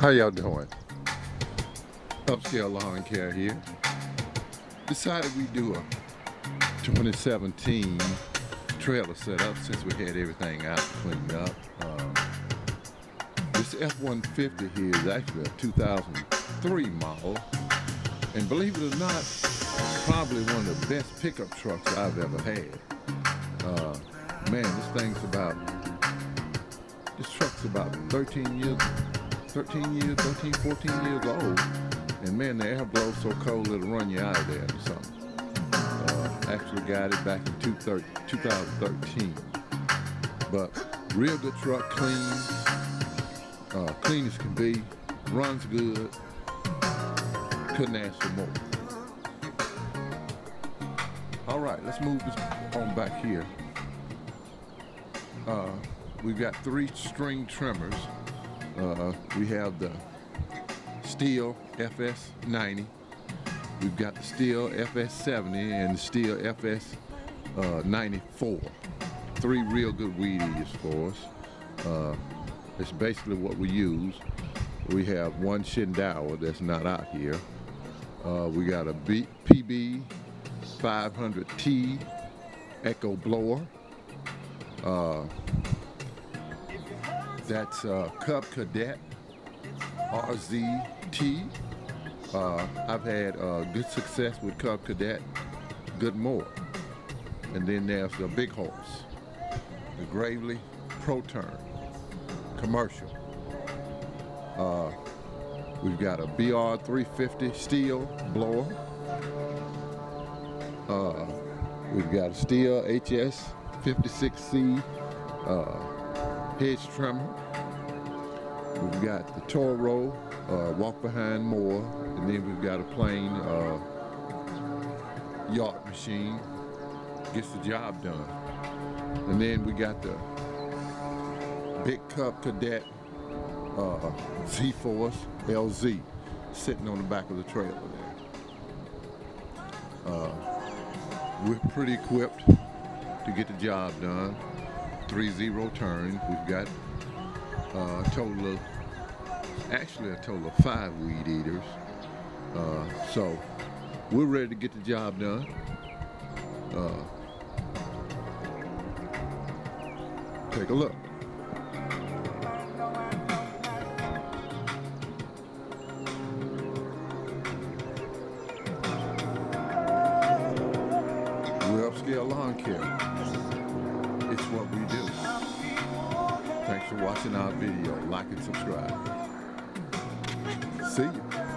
How y'all doing? Upscale Lawn Care here. Decided we do a 2017 trailer setup since we had everything out cleaned up. Uh, this F-150 here is actually a 2003 model. And believe it or not, probably one of the best pickup trucks I've ever had. Uh, man, this thing's about, this truck's about 13 years 13 years, 13, 14 years old. And man, the air blows so cold it'll run you out of there or something. Uh, actually got it back in 2013. But real good truck, clean, uh, clean as can be, runs good. Couldn't ask for more. All right, let's move this on back here. Uh, we've got three string trimmers. Uh, we have the Stihl FS90. We've got the Stihl FS70 and the Stihl FS94. Three real good weed eaters for us. Uh, it's basically what we use. We have one Shindaiwa that's not out here. Uh, we got a B PB 500T Echo blower. That's uh, Cub Cadet RZT. Uh, I've had uh, good success with Cub Cadet, good more. And then there's the big horse, the Gravely Pro Turn commercial. Uh, we've got a BR350 Stihl blower. Uh, we've got a Stihl HS 56C uh, hedge trimmer. We've got the Toro, uh, walk behind more, and then we've got a plain uh, yacht machine. Gets the job done. And then we got the Big Cub Cadet uh, Z-Force LZ sitting on the back of the trailer there. Uh, we're pretty equipped to get the job done. Three zero turn. We've got uh, a total of, actually a total of five weed eaters. Uh, so we're ready to get the job done. Uh, take a look. We're upscale lawn care. What we do. Thanks for watching our video. Like and subscribe. See you.